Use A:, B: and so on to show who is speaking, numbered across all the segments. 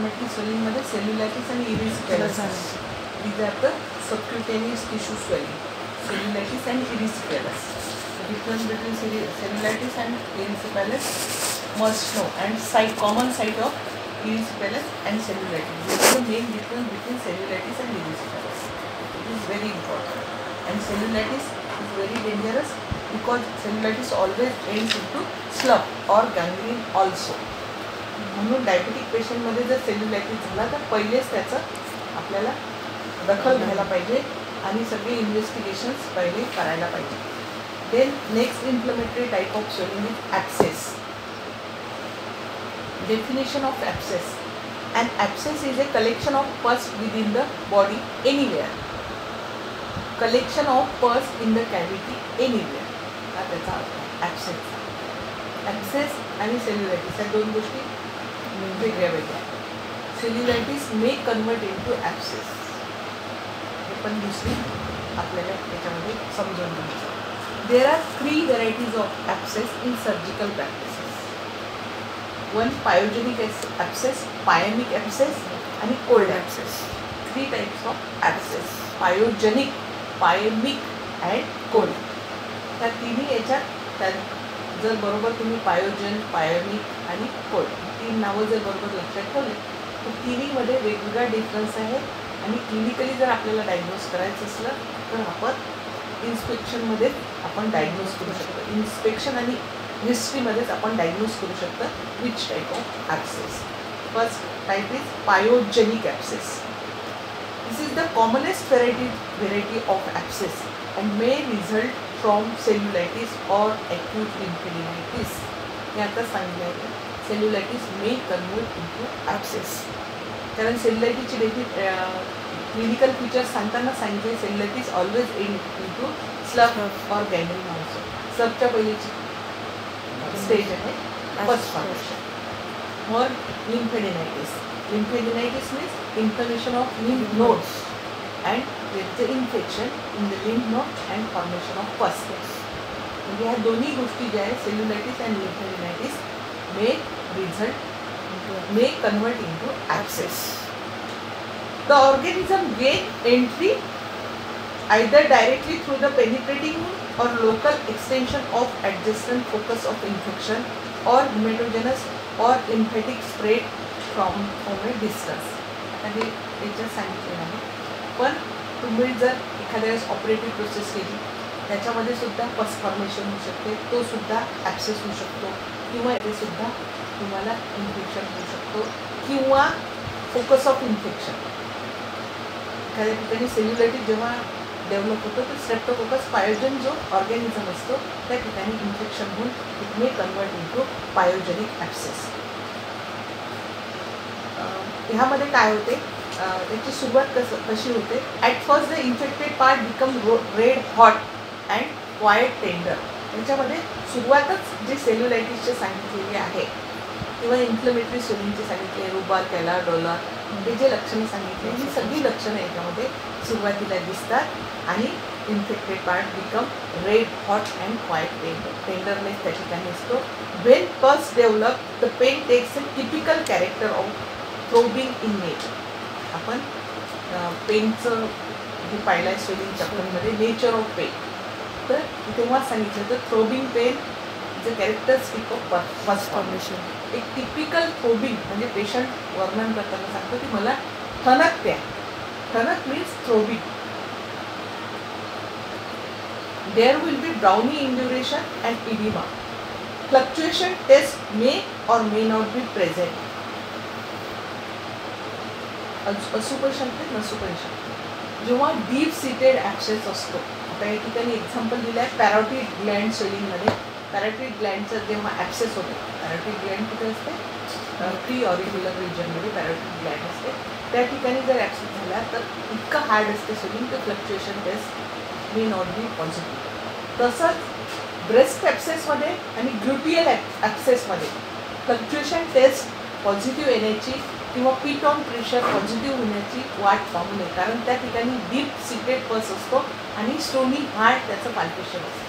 A: Inflammatory स्वेलिंगमध्ये cellulitis आणि erysipelas these are the subcutaneous tissue swelling cellulitis and erysipelas the difference between cell- cellulitis and erysipelas must know and site common site of erysipelas and cellulitis this is the main difference between cellulitis and erysipelas it is very important and cellulitis is very dangerous because cellulitis always ends into slough or gangrene also म्हणून diabetic पेशंटमध्ये जर cellulitis झाला तर पहिलेच त्याचं आपल्याला दखल घ्यायला पाहिजे आणि सगळे इन्व्हेस्टिगेशन्स पहिले करायला पाहिजे. Then next inflammatory type of swelling is abscess definition of abscess and abscess is a collection of pus within the body anywhere collection of pus in the cavity anywhere हा त्याचा अर्थ. ॲप्सेस ॲप्सेस आणि सेल्युलायटिस या दोन गोष्टी वेगळ्या वेगळ्या. Cellulitis may convert into abscess हे पण दुसरी आपल्याला त्याच्यामध्ये समजून घ्यायचं there are three varieties of abscess in surgical practices one pyogenic abscess pyaemic abscess आणि cold abscess three types of abscess pyogenic pyaemic and cold त्या तिन्ही याच्यात त्या जर बरोबर तुम्ही पायोजन पायोमिक आणि कोल्ड तीन नावं जर बरोबर लक्षात ठेवले तर तिन्हीमध्ये वेगवेगळा डिफरन्स आहे. आणि क्लिनिकली जर आपल्याला डायग्नोज करायचं असलं तर आपण इन्स्पेक्शनमध्ये आपण डायग्नोज करू शकतो. इन्स्पेक्शन आणि हिस्ट्रीमध्येच आपण डायग्नोज करू शकतो which type of abscess first type is pyogenic abscess this is the commonest variety variety of abscess and may result from cellulitis or acute lymphadenitis हे आता सांगितलं आहे cellulitis may convert into abscess कारण सेल्युलायटिसची देखील clinical features सांगताना सांगितले cellulitis always in into slough or gangrene also स्लबच्या पहिलीची स्टेज आहे first formation. Lymphadeninitis means inflammation of lymph nodes. and there is an infection in the lymph node and formation of pus. म्हणजे ह्या दोन्ही गोष्टी ज्या आहेत cellulitis and lymphadenitis may result may convert into abscess the organism gain entry either directly through the penetrating wound or local extension of adjacent focus of infection or hematogenous or lymphatic spread from from a distance. आता हे याच्यात सांगितलेलं आहे पण तुम्ही जर एखाद्या वेळेस ऑपरेटिव्ह प्रोसेस केली त्याच्यामध्ये सुद्धा पस फॉर्मेशन होऊ शकते तो सुद्धा ॲक्सेस होऊ शकतो किंवा ते सुद्धा तुम्हाला इन्फेक्शन होऊ शकतो किंवा फोकस ऑफ इन्फेक्शन एखाद्या ठिकाणी सेल्युलायटिस जेव्हा डेव्हलप होतो तर स्ट्रेप्टोकोकस पायोजन जो ऑर्गॅनिझम असतो त्या ठिकाणी इन्फेक्शन होऊन it may convert into pyogenic abscess ह्यामध्ये काय होते? त्याची सुरुवात कसं कशी होते? At first the infected part become row red hot and quite tender त्यांच्यामध्ये सुरुवातच जी सेल्युलायटिसची सांगितलेली आहे किंवा इन्फ्लमेटरी स्विमिंगची सांगितली आहे रुबार कॅला डॉलर हे जे लक्षणं सांगितली ही सगळी लक्षणं याच्यामध्ये सुरुवातीला दिसतात. आणि infected part become red hot and quite tender tenderness त्या ठिकाणी असतो. When pus develop the pain takes a typical character of probing in nature आपण पेनचं हे पाहिलं आहे स्वेलिंग चॅप्टरमध्ये नेचर ऑफ पेन तर तेव्हा सांगितलं तर throbbing pain is a characteristic of first formation एक टिपिकल थ्रोबिंग म्हणजे पेशंट वर्णन करताना सांगतो की मला ठणक द्या. ठणक means throbbing there will be brawny induration and oedema fluctuation test may or may not be present असू पण शकते नसू पण शकते जेव्हा डीप सिटेड ॲक्सेस असतो आता या ठिकाणी एक्झाम्पल दिलं आहे पॅरोटिड ग्लँड स्वेलिंगमध्ये पॅरोटिड ग्लँडचं जेव्हा ॲक्सेस होतो पॅरोटिड ग्लँड कुठे असते? प्री ऑरिक्युलर रिजनमध्ये पॅरोटिड ग्लँड असते. त्या ठिकाणी जर ॲक्सेस झाला तर इतकं हार्ड असते स्वेलिंग तर fluctuation test may not be positive तसंच ब्रेस्ट ॲप्सेसमध्ये आणि ग्लुटियल ॲप्सेसमध्ये फ्लक्च्युएशन टेस्ट पॉझिटिव्ह येण्याची किंवा पीट ऑन प्रेशर पॉझिटिव्ह होण्याची वाट पाहू नये. कारण त्या ठिकाणी डीप सिक्रेट पस असतो आणि स्टोनी हार्ट त्याचं पाल्पेशन असतं.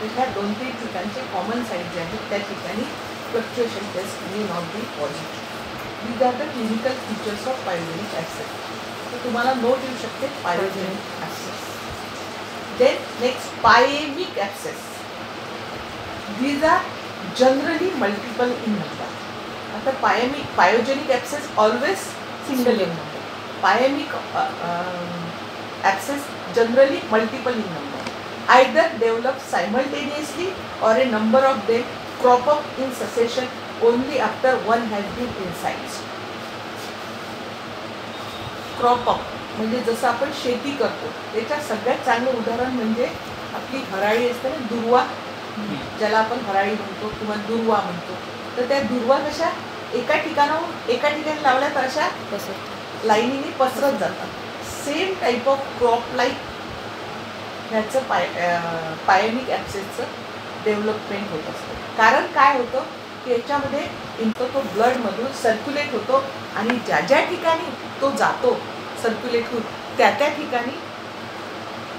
A: तर ह्या दोन तीन ठिकाणचे कॉमन साईड जे आहेत त्या ठिकाणी fluctuation test may not be positive these are the clinical features of pyogenic abscess तर तुम्हाला नोट येऊ शकते pyogenic abscess then next pyaemic abscess these are generally multiple in number आता pyaemic pyogenic abscess always single in number pyaemic abscess generally multiple in number either develop simultaneously or a number of them crop up in succession only after one has been incised. Crop up म्हणजे जसं आपण शेती करतो त्याच्या सगळ्यात चांगलं उदाहरण म्हणजे आपली हराळी असते ना दुर्वा. ज्याला आपण हराळी म्हणतो किंवा दुर्वा म्हणतो. तर त्या दुर्वा कशा? एका ठिकाणाहून एका ठिकाणी लावल्या तर अशा लाईनीने पसरत जातात. Same type of crop like ह्याचं पाय पायनिक ॲक्सेसचं डेव्हलपमेंट होत असतं. कारण काय होतं? की याच्यामध्ये इंतो तो ब्लडमधून सर्क्युलेट होतो आणि ज्या ज्या ठिकाणी तो जातो सर्क्युलेट होऊन त्या त्या ठिकाणी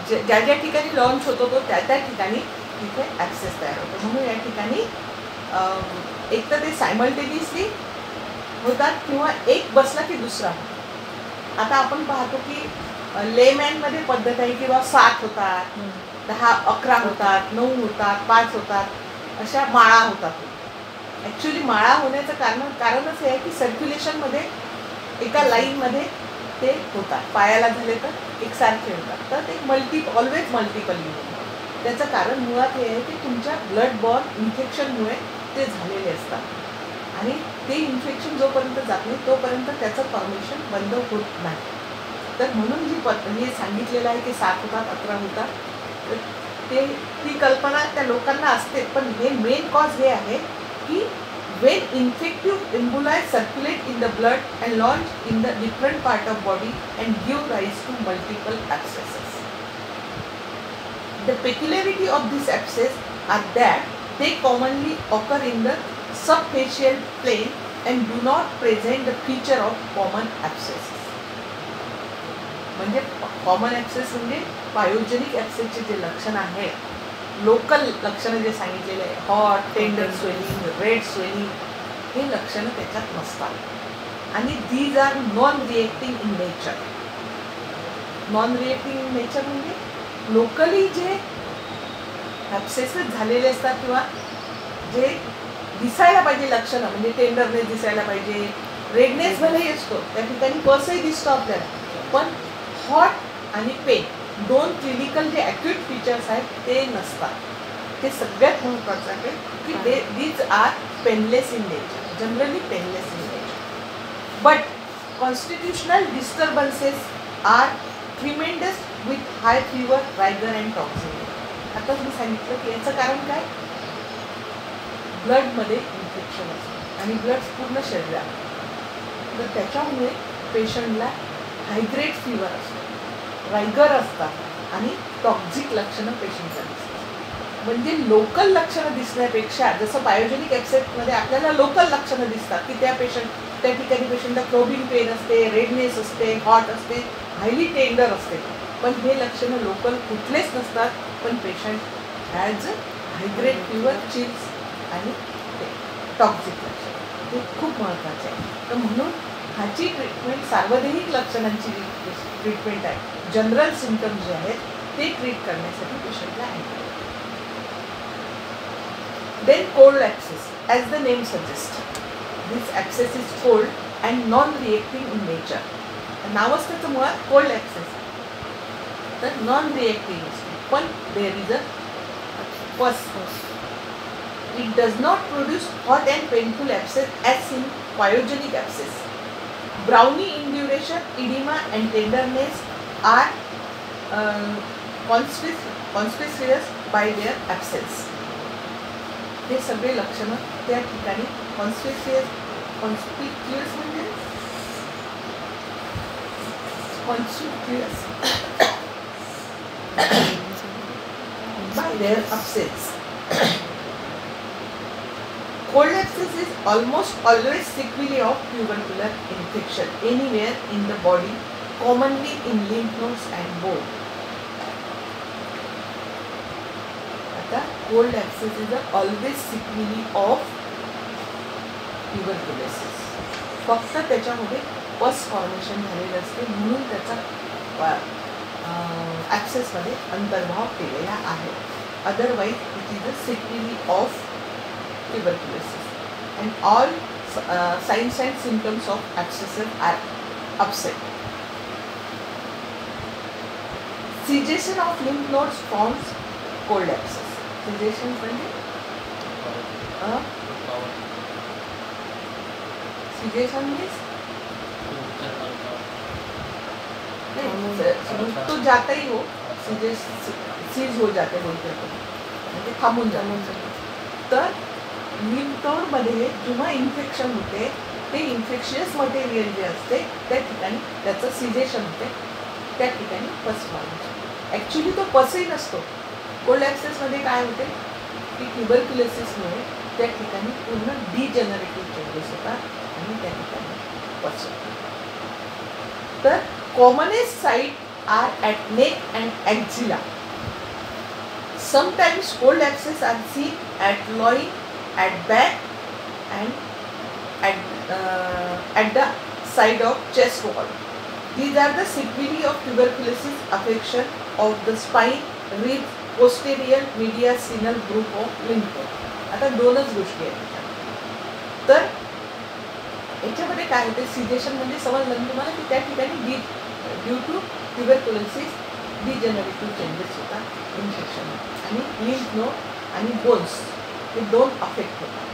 A: ज्या ज्या ठिकाणी लॉन्च होतो तो त्या त्या ठिकाणी तिथे ॲक्सेस तयार होतो. म्हणून या ठिकाणी एक तर ते सायमल्टेनियसली होतात किंवा एक बसला की दुसरा. आता आपण पाहतो की लेमॅनमध्ये पद्धत आहे किंवा सात होतात दहा अकरा होतात नऊ होतात पाच होतात अशा माळा होतात. ॲक्च्युली माळा होण्याचं कारण कारणच हे आहे की सर्क्युलेशनमध्ये एका लाईनमध्ये ते होतात. पायाला झाले तर एकसारखे होतात. तर ते मल्टी ऑलवेज मल्टिपल होतात. त्याचं कारण मुळात हे आहे की तुमच्या ब्लड बॉर्न इन्फेक्शनमुळे ते झालेले असतात. आणि ते इन्फेक्शन जोपर्यंत जात नाही तोपर्यंत त्याचं फॉर्मेशन बंद होत नाही. तर म्हणून जी पत हे सांगितलेलं आहे की सात होतात अकरा होतात ते ती कल्पना त्या लोकांना असते. पण हे मेन कॉज हे आहे की when infective emboli circulate in the blood and launch in the different part of body and give rise to multiple abscesses the peculiarity of this abscess are that they commonly occur in the subfacial plane and do not present the feature of common म्हणजे abscess. म्हणजे common abscess म्हणजे biogenic ॲप्सेसचे जे लक्षण आहे local लक्षणं जे सांगितलेले आहे hot tender swelling red swelling हे लक्षणं त्याच्यात नसतात आणि these are non reacting in nature non reacting in nature म्हणजे लोकली जे ॲप्सेसेस झालेले असतात किंवा जे दिसायला पाहिजे लक्षणं म्हणजे टेंडरनेस दिसायला पाहिजे रेडनेस भलेही असतो त्या ठिकाणी पसही दिसतो आपल्याला पण हॉट आणि पेन दोन क्लिनिकल जे ॲक्युट फीचर्स आहेत ते नसतात. ते सगळ्यात महत्त्वाचं आहे की they these are painless in nature generally painless in nature but constitutional disturbances are tremendous with high fever rigor and toxin आताच मी सांगितलं की याचं कारण काय? ब्लडमध्ये इन्फेक्शन असतं. आणि ब्लड पूर्ण शरीरात. तर त्याच्यामुळे पेशंटला हायग्रेड फिवर असतो. रायगर असतात आणि टॉक्झिक लक्षणं पेशंटला दिसतात. म्हणजे लोकल लक्षणं दिसण्यापेक्षा जसं बायोजेनिक ॲक्सेप्टमध्ये आपल्याला लोकल लक्षणं दिसतात की त्या पेशंट त्या ठिकाणी पेशंटला क्रोबिन पेन असते रेडनेस असते हॉट असते हायली टेंडर असते. पण हे लक्षणं लोकल कुठलेच नसतात पण patient has high grade pure chips आणि टॉक्सिक लक्षण. हे खूप महत्त्वाचे आहे. तर म्हणून ह्याची ट्रीटमेंट सार्वजनिक लक्षणांची ट्रीटमेंट आहे. जनरल सिमटम्स जे आहेत ते ट्रीट करण्यासाठी पेशंटला आहे then cold abscess as the name suggest this abscess is cold and non reacting in nature नावच त्याचं मुळात कोल्ड ॲक्सेस तर नॉन रिएक्टिव्ह असतो. पण there is a pus it does not produce hot and painful abscess as seen biogenic abscess brawny induration oedema and tenderness are conspicuous conspicuous by their absence हे सगळे लक्षणं त्या ठिकाणी कॉन्स्पिसियस कॉन्स्पिक्युअस म्हणजे? कॉन्स्टिक्युअस by their absence. Cold abscess is almost always sequelae of tubercular infection anywhere in the body, commonly in lymph nodes and bone. आता cold abscess is a always sequelae of tuberculosis. फक्त त्याच्यामध्ये pus formation झालेलं असते म्हणून त्याचा ॲक्सेसमध्ये अंतर्भाव केलेला आहे otherwise it is the sequelae of tuberculosis and all uh, signs and symptoms of abscess are upset. Cessation of lymph nodes forms cold abscess. Cessation म्हणजे uh, cessation means नहीं, तो जाता ही हो सीजेस सीज हो जाते बोलते म्हणजे थांबून जाते. तर लिम्फनोडमध्ये जेव्हा इन्फेक्शन होते ते इन्फेक्शियस मटेरियल जे असते त्या ठिकाणी त्याचं सिजेशन होते. त्या ठिकाणी पस ॲक्च्युली तो पसही नसतो. कोल्ड ॲक्सेसमध्ये काय होते? की ट्युबरक्युलोसिसमुळे त्या ठिकाणी पूर्ण डिजनरेटिव्ह चेंजेस होतात आणि त्या ठिकाणी पस तर commonest site are at neck and axilla. Sometimes cold abscess are seen at loin, at back, and at uh, at the side of chest wall. These are the sequelae of tuberculosis affection of the spine, ribs, posterior mediastinal group of lymph. आता दोनच गोष्टी आहेत तर याच्यामध्ये काय होते caseation म्हणजे समजलं तुम्हाला की त्या ठिकाणी deep due to tuberculosis degenerative changes होतात इन्फेक्शन आणि लिम्फ नोड आणि बोन्स हे दोन अफेक्ट होतात.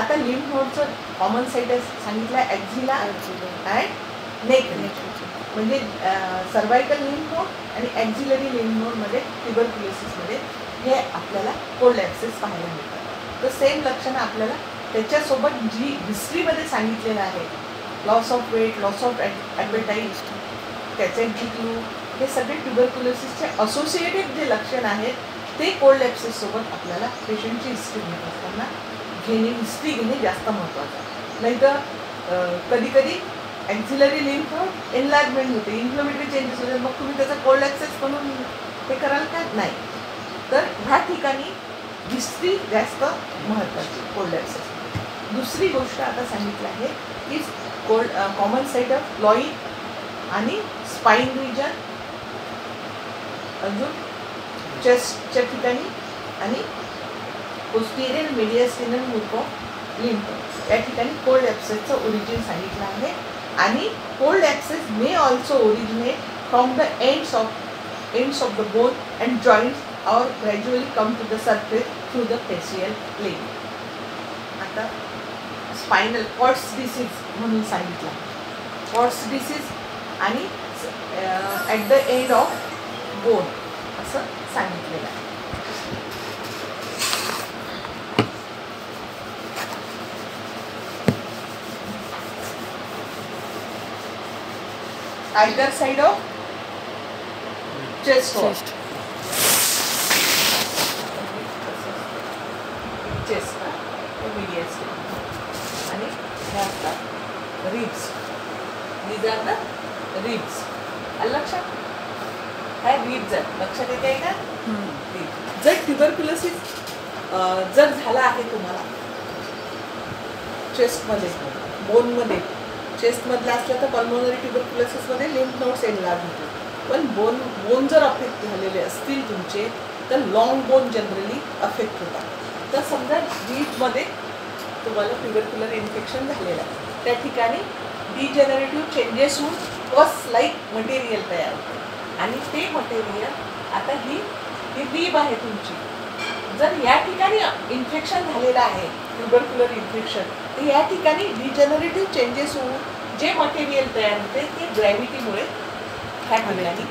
A: आता लिम्फ नोडचं कॉमन साईट सांगितलं ॲक्झिला अँड नेक म्हणजे सर्वायकल लिम्फ नोड आणि ॲक्झिलरी लिम्फ नोडमध्ये ट्युबरक्युलोसिसमध्ये हे आपल्याला कोल्ड ॲक्सेस पाहायला मिळतात. तर सेम लक्षणं आपल्याला त्याच्यासोबत जी हिस्ट्रीमध्ये सांगितलेलं आहे loss of weight loss of advertise त्याचे फ्लू हे सगळे ट्युबरक्युलोसिसचे असोसिएटेड जे लक्षण आहेत ते कोल्ड सोबत आपल्याला पेशंटची हिस्ट्री घेत असताना घेणे हिस्ट्री घेणे जास्त महत्त्वाचं आहे. नाही तर कधी कधी ॲक्झिलरी लिम्फ एनलार्जमेंट होते इन्फ्लोमेटरी चेंजेस होते मग तुम्ही त्याचा कोल्ड ॲक्सेस म्हणून हे कराल का? नाही. तर ह्या ठिकाणी हिस्ट्री जास्त महत्त्वाची कोल्ड ॲक्सेस दुसरी गोष्ट आता सांगितलं आहे की cold common site of loin आणि स्पाईन रिजन अजून चेस्टच्या ठिकाणी आणि पोस्टिरियर मिडियासिनल ग्रुप ऑफ या ठिकाणी कोल्ड ॲप्सेसचं ओरिजिन सांगितलं आहे. आणि cold abscess may also originate from the ends of ends of the bone and joints or gradually come to the surface through the fascial plane आता स्पायनल कॉट्स डिसीज म्हणून सांगितलं. COTS disease आणि at the end of bone असं सांगितलेलं आहे. Either side
B: of
A: chest chest आणि ह्या असतात रिब्स दिज आर द आलं लक्षात? काय रिब्स आहेत? लक्षात येते का? ribs. जर ट्युबरक्युलोसिस जर झाला आहे तुम्हाला चेस्टमध्ये बोनमध्ये चेस्टमधला असलं तर पल्मोनरी ट्युबरक्युलोसिसमध्ये लिम्फ नोट्स एनलार्ज होते. पण बोन बोन जर अफेक्ट झालेले असतील तुमचे तर लॉंग बोन जनरली अफेक्ट होतात. तर समजा रीजमध्ये तुम्हाला ट्युबरक्युलर इन्फेक्शन झालेलं आहे. त्या ठिकाणी डिजेनरेटिव्ह चेंजेस होऊन पस लाईक मटेरियल तयार होतं. आणि ते मटेरियल आता ही ही रीब आहे तुमची. जर या ठिकाणी इन्फेक्शन झालेलं आहे ट्युबरक्युलर इन्फेक्शन तर या ठिकाणी डिजेनरेटिव्ह चेंजेस होऊन जे मटेरियल तयार होते ते ग्रॅव्हिटीमुळे ह्या ठिकाणी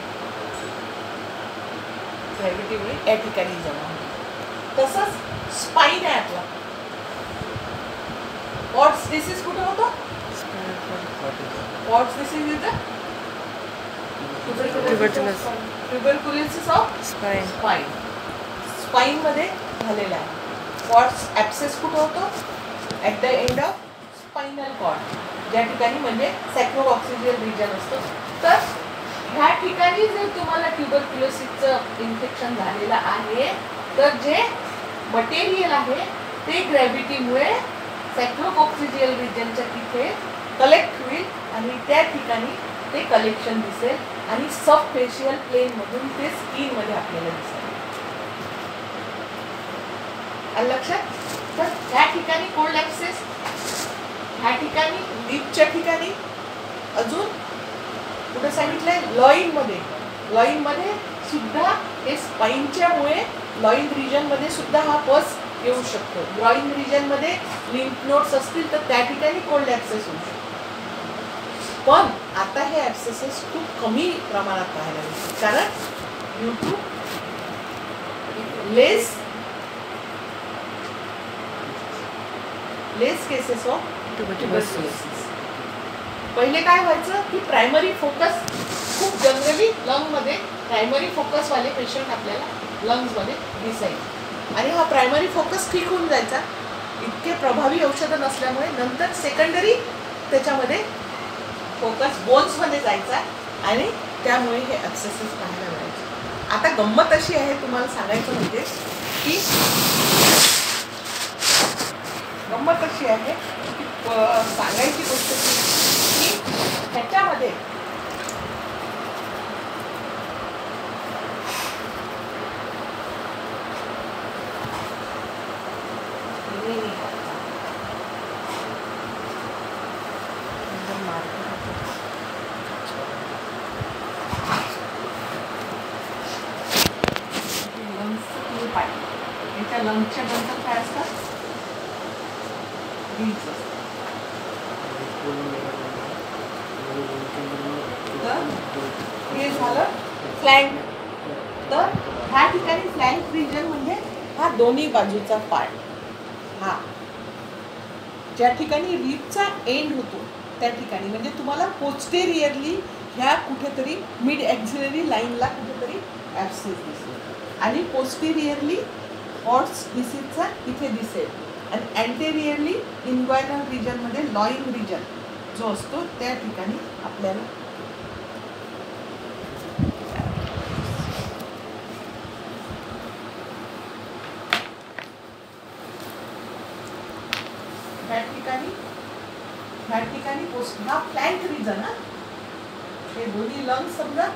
A: ग्रॅव्हिटीमुळे या ठिकाणी जमा होते. तसंच स्पाईन आहे आपला. पॉट्स डिसीज कुठे होतो? Pott's disease is
B: Tuberculosis.
A: Tuberculosis of
B: Spine.
A: Spine स्पाईनमध्ये झालेला आहे. कॉर्ड्स ॲप्सेस कुठं होतो? At the end of spinal cord ज्या ठिकाणी म्हणजे सॅक्रोऑक्सिजन रिजन असतो. तर ह्या ठिकाणी जर तुम्हाला ट्युबरक्युलोसिसचं इन्फेक्शन झालेलं आहे तर जे मटेरियल आहे ते ग्रॅव्हिटीमुळे सॅक्रोऑक्सिजियल रिजनच्या तिथे कलेक्ट होईल आणि त्या ठिकाणी ते कलेक्शन दिसेल आणि सब फेशियल प्लेनमधून ते स्किनमध्ये आपल्याला दिसेल. लक्षात? तर ह्या ठिकाणी कोल्ड ॲक्सेस ह्या ठिकाणी लिपच्या ठिकाणी अजून कुठं सांगितलंय? लॉईनमध्ये लॉईनमध्ये सुद्धा हे स्पाईनच्यामुळे लॉईन रिजनमध्ये सुद्धा हा पस येऊ शकतो. लॉईन रिजनमध्ये लिम्फ नोट्स असतील तर त्या ठिकाणी कोल्ड ॲक्सेस होऊ शकतो. पण आता हे ॲप्सेसेस खूप कमी प्रमाणात पाहायला मिळतात कारण YouTube less less cases of tuberculosis पहिले काय व्हायचं की प्रायमरी फोकस खूप जनरली लंगमध्ये प्रायमरी फोकसवाले पेशंट आपल्याला लंग्समध्ये दिसायचे. आणि हा प्रायमरी फोकस ठीक होऊन जायचा. इतके प्रभावी औषधं नसल्यामुळे नंतर सेकंडरी त्याच्यामध्ये फोकस बोन्समध्ये जायचा आणि त्यामुळे हे ॲक्सेसेस पाहायला मिळायचे. आता गंमत अशी आहे तुम्हाला सांगायचं म्हणजे की गंमत अशी आहे की सांगायची गोष्ट की की ह्याच्यामध्ये याच्या नंतर काय असतात रील्स असतात हे झालं फ्लँक तर ह्या ठिकाणी फ्लँक रिजन म्हणजे हा दोन्ही बाजूचा पार्ट. हा. ज्या ठिकाणी रिपचा एंड होतो त्या ठिकाणी. म्हणजे तुम्हाला पोस्टेरियरली ह्या कुठेतरी मिड ॲक्झिलरी लाईनला कुठेतरी ॲब्सेस दिसेल आणि पोस्टेरियरली हॉर्स डिसीजचा इथे दिसेल. आणि अँटेरियरली इन्वायरल रिजनमध्ये लॉईंग रिजन जो असतो त्या ठिकाणी आपल्याला ह्या ठिकाणी ह्या ठिकाणी पोस्ट हा फ्लँक रिजन हा. हे दोन्ही लंग समजा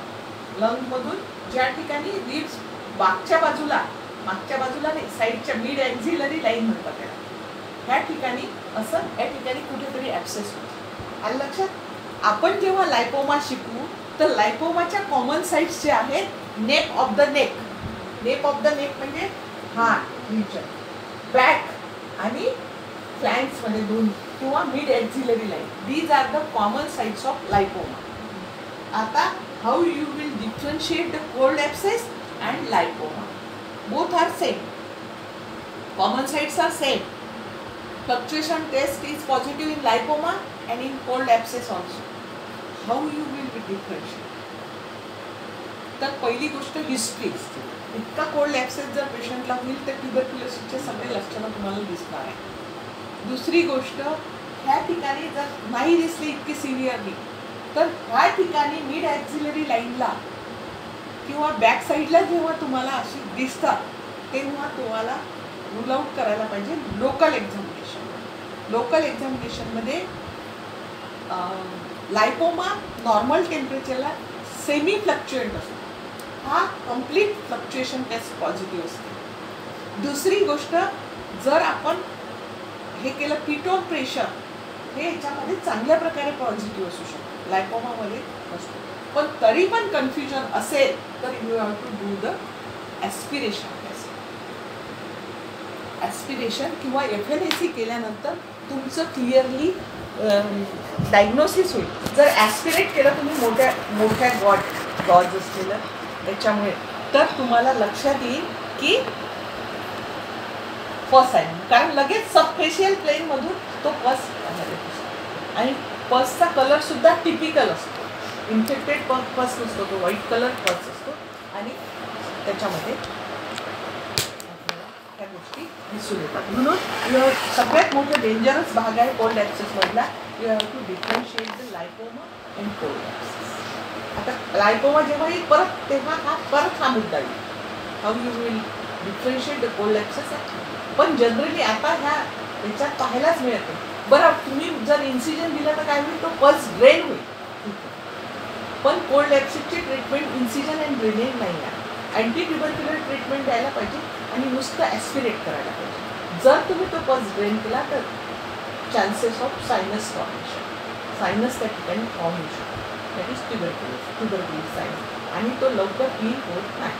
A: लंग मधून ज्या ठिकाणी रिब्स बागच्या बाजूला मागच्या बाजूला नाही साईडच्या मिड ॲक्झिलरी लाईन म्हणतात त्याला. ह्या ठिकाणी असं या ठिकाणी कुठेतरी ॲक्सेस होतो. आणि लक्षात आपण जेव्हा लायपोमा शिकू तर लायपोमाच्या कॉमन साईट्स जे आहेत neck of the neck nape of the neck म्हणजे हा रिजन बॅक आणि फ्लॅन्समध्ये दोन किंवा mid axillary line these are the common sites of lipoma आता how you will differentiate the cold abscess and lipoma both are same common sides are same fluctuation test is positive in lipoma and in cold abscess also how you will be differentiate तर पहिली गोष्ट history असते. इतका cold ॲप्सेस जर पेशंटला होईल तर tuber ट्युबरक्युलसिसचे सगळे लक्षणं तुम्हाला दिसणार आहे दुसरी गोष्ट ह्या ठिकाणी जर नाही दिसली इतकी सिरियरली तर ह्या ठिकाणी मिड ॲक्झिलरी लाईनला किंवा बॅक साईडला जेव्हा तुम्हाला अशी दिसतात तेव्हा तुम्हाला रूल आउट करायला पाहिजे लोकल एक्झामिनेशन लोकल एक्झामिनेशनमध्ये लायपोमा नॉर्मल टेम्परेचरला सेमी फ्लक्च्युएंट असतो. हा कंप्लीट फ्लक्च्युएशन टेस्ट पॉझिटिव्ह असते. दुसरी गोष्ट जर आपण हे केलं पिटोन प्रेशर हे याच्यामध्ये चांगल्या प्रकारे पॉझिटिव्ह असू शकतो. लायपोमामध्ये असतो पण तरी पण कन्फ्युजन असेल तर you have to do the aspiration test aspiration किंवा एफ एल ए सी केल्यानंतर तुमचं क्लिअरली डायग्नोसिस होईल. जर ॲस्पिरेट केलं तुम्ही मोठ्या मोठ्या गॉड गॉज असलेलं त्याच्यामुळे. तर तुम्हाला लक्षात येईल की पस आहे कारण लगेच सबफेशियल प्लेनमधून तो पस आणि पसचा कलर सुद्धा टिपिकल असतो. इन्फेक्टेड प फर्स्ट नसतो तो व्हाईट कलर पर्स असतो आणि त्याच्यामध्ये त्या गोष्टी दिसून येतात. म्हणून सगळ्यात मोठं डेंजरस भाग आहे cold ॲक्सेसमधला you have to differentiate the lipoma and cold आता लायकोमा जेव्हा येईल परत तेव्हा हा परत हा मुद्दा येईल. How you will differentiate the cold abscess पण जनरली आता ह्या याच्यात पाहायलाच मिळतं बरं तुम्ही जर इन्सिजन दिलं तर काय होईल? तो पल्स ड्रेन होईल. पण कोल्ड ॲप्सिसची ट्रीटमेंट इन्सिजन अँड ड्रेनेज नाही आहे. अँटी ट्युबरक्युलर ट्रीटमेंट द्यायला पाहिजे आणि नुसतं ॲस्पिरेट करायला पाहिजे. जर तुम्ही तो पल्स ड्रेन केला तर chances of sinus formation sinus त्या ठिकाणी फॉर्म होऊ शकतो that is tuberculous tuberculous sinus आणि तो लवकर क्लीन होत नाही.